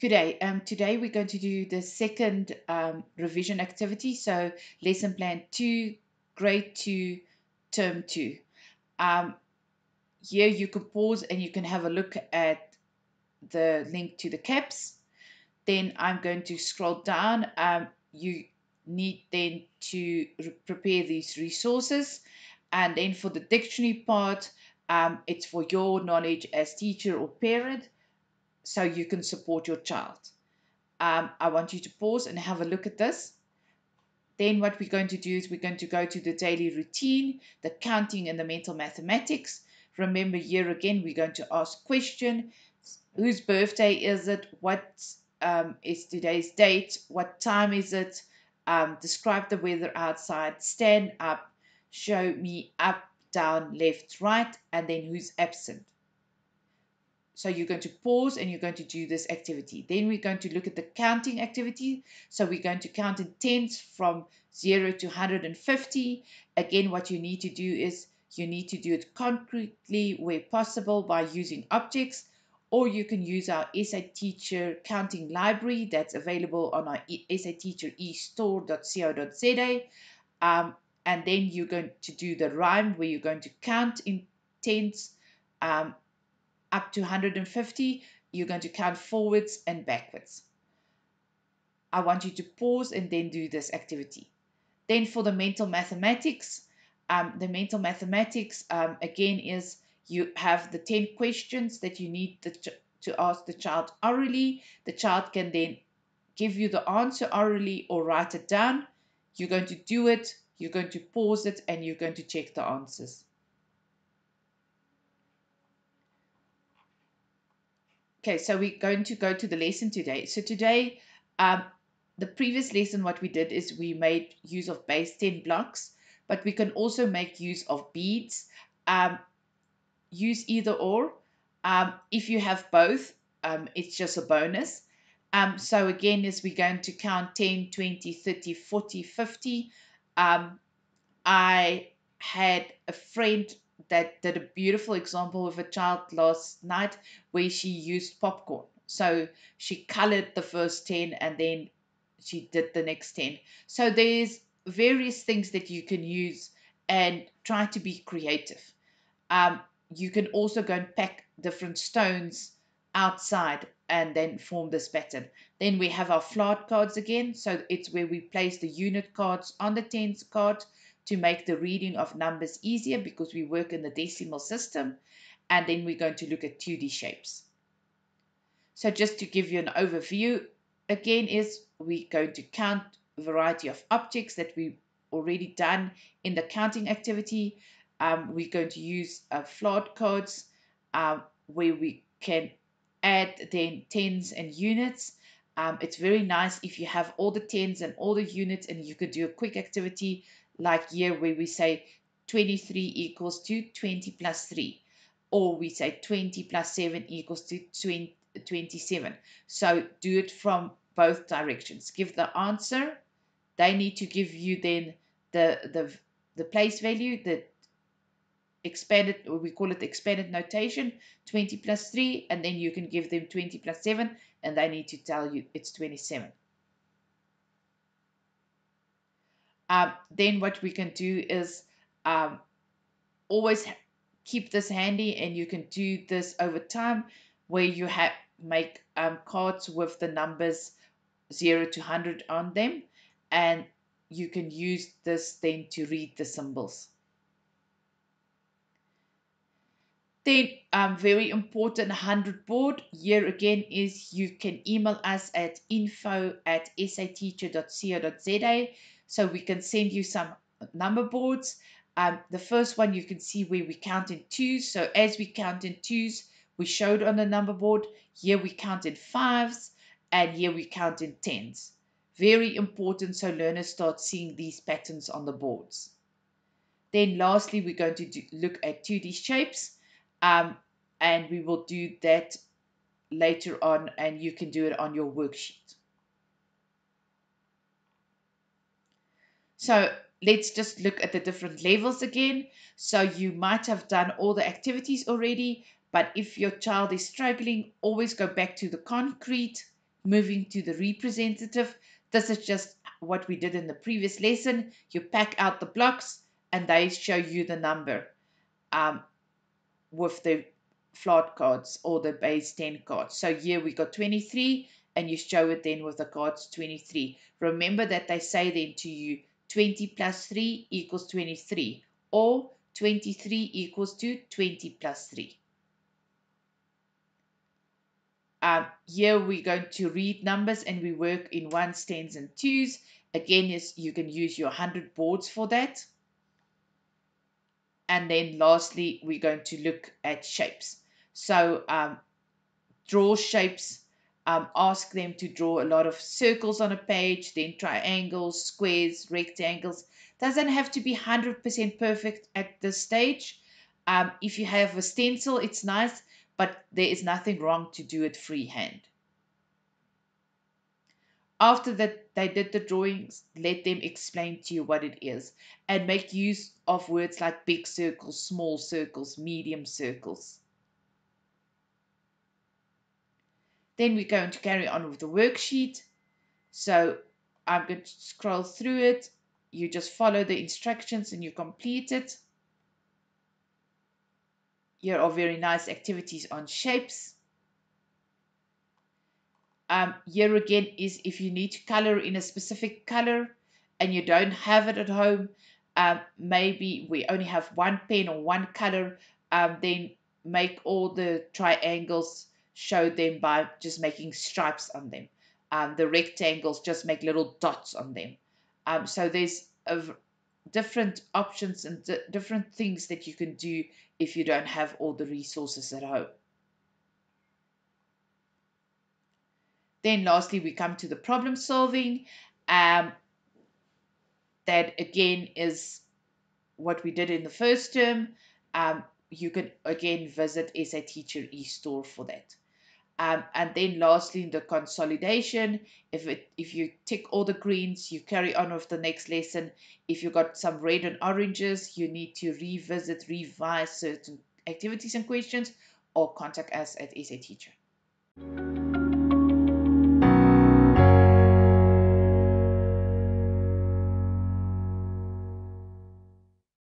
Good day. Um, today we're going to do the second um, revision activity. So lesson plan 2, grade 2, term 2. Um, here you can pause and you can have a look at the link to the CAPS. Then I'm going to scroll down. Um, you need then to prepare these resources. And then for the dictionary part, um, it's for your knowledge as teacher or parent so you can support your child. Um, I want you to pause and have a look at this. Then what we're going to do is we're going to go to the daily routine, the counting and the mental mathematics. Remember here again, we're going to ask question, whose birthday is it? What um, is today's date? What time is it? Um, describe the weather outside. Stand up. Show me up, down, left, right, and then who's absent. So you're going to pause and you're going to do this activity. Then we're going to look at the counting activity. So we're going to count in tens from 0 to 150. Again, what you need to do is you need to do it concretely where possible by using objects or you can use our SA Teacher counting library that's available on our SA Teacher eStore.co.za. Um, and then you're going to do the rhyme where you're going to count in tens um, up to 150, you're going to count forwards and backwards. I want you to pause and then do this activity. Then for the mental mathematics, um, the mental mathematics um, again is you have the 10 questions that you need to ask the child orally. The child can then give you the answer orally or write it down. You're going to do it, you're going to pause it, and you're going to check the answers. Okay, so we're going to go to the lesson today. So today, um, the previous lesson, what we did is we made use of base 10 blocks, but we can also make use of beads. Um, use either or. Um, if you have both, um, it's just a bonus. Um, so again, as we're going to count 10, 20, 30, 40, 50, um, I had a friend that did a beautiful example with a child last night where she used popcorn. So she colored the first 10 and then she did the next 10. So there's various things that you can use and try to be creative. Um, you can also go and pack different stones outside and then form this pattern. Then we have our flat cards again. So it's where we place the unit cards on the tens card to make the reading of numbers easier because we work in the decimal system. And then we're going to look at 2D shapes. So just to give you an overview, again is we're going to count a variety of objects that we already done in the counting activity. Um, we're going to use uh, flat cards um, where we can add then tens and units. Um, it's very nice if you have all the tens and all the units and you could do a quick activity like here where we say 23 equals to 20 plus 3 or we say 20 plus 7 equals to 20, 27 so do it from both directions. Give the answer. They need to give you then the the the place value the expanded or we call it expanded notation 20 plus 3 and then you can give them 20 plus 7 and they need to tell you it's 27 um, then what we can do is um, always keep this handy and you can do this over time where you have make um, cards with the numbers 0 to 100 on them and you can use this then to read the symbols. Then, um, very important 100 board here again is you can email us at info at sateacher.co.za so we can send you some number boards. Um, the first one you can see where we count in twos. So as we count in twos, we showed on the number board. Here we count in fives and here we count in tens. Very important so learners start seeing these patterns on the boards. Then lastly, we're going to do, look at 2D shapes um, and we will do that later on and you can do it on your worksheet. So let's just look at the different levels again. So you might have done all the activities already, but if your child is struggling, always go back to the concrete moving to the representative. This is just what we did in the previous lesson. You pack out the blocks and they show you the number um, with the flat cards or the base 10 cards. So here we got 23 and you show it then with the cards 23. Remember that they say then to you 20 plus 3 equals 23 or 23 equals to 20 plus 3. Um, here we're going to read numbers and we work in ones, tens, and twos. Again, yes, you can use your 100 boards for that. And then lastly, we're going to look at shapes. So um, draw shapes, um, ask them to draw a lot of circles on a page, then triangles, squares, rectangles. Doesn't have to be 100% perfect at this stage. Um, if you have a stencil, it's nice, but there is nothing wrong to do it freehand. After that they did the drawings, let them explain to you what it is and make use of words like big circles, small circles, medium circles. Then we're going to carry on with the worksheet. So I'm going to scroll through it. You just follow the instructions and you complete it. Here are very nice activities on shapes. Um, here again is if you need to color in a specific color and you don't have it at home, um, maybe we only have one pen or one color, um, then make all the triangles, show them by just making stripes on them. Um, the rectangles, just make little dots on them. Um, so there's different options and different things that you can do if you don't have all the resources at home. Then lastly, we come to the problem solving. Um, that again is what we did in the first term. Um, you can again visit SA Teacher eStore for that. Um, and then lastly, in the consolidation. If it if you tick all the greens, you carry on with the next lesson. If you got some red and oranges, you need to revisit, revise certain activities and questions, or contact us at SA Teacher.